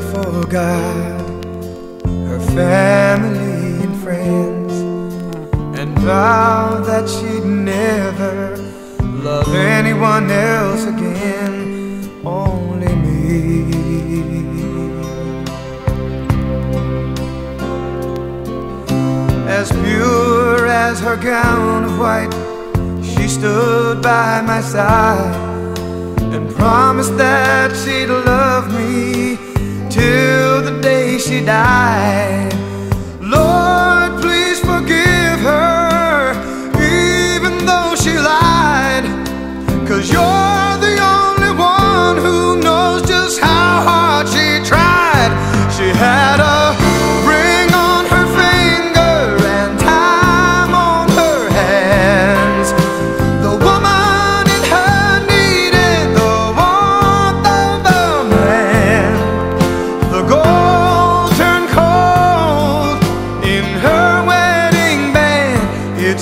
before God, her family and friends, and vowed that she'd never love anyone else again, only me. As pure as her gown of white, she stood by my side and promised that she'd love me till the day she died.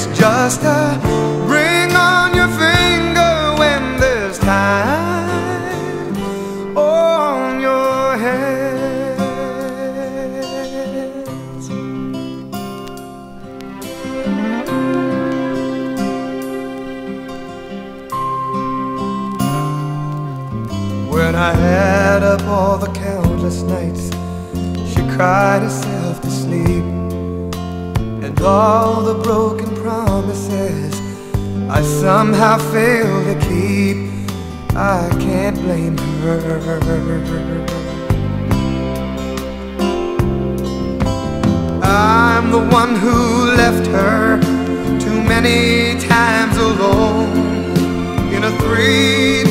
It's just a ring on your finger when there's time on your hands. When I had up all the countless nights, she cried herself to sleep. All the broken promises I somehow failed to keep. I can't blame her. I'm the one who left her too many times alone in a three